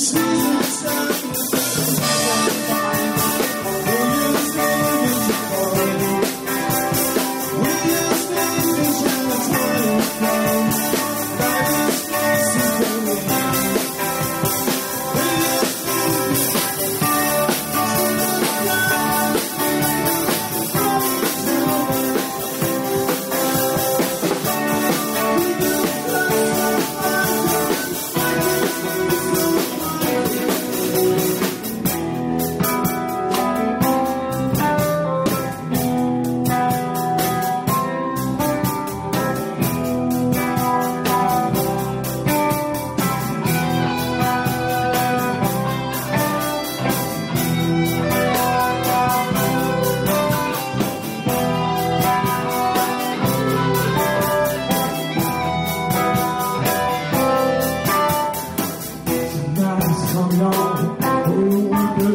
waiting come on.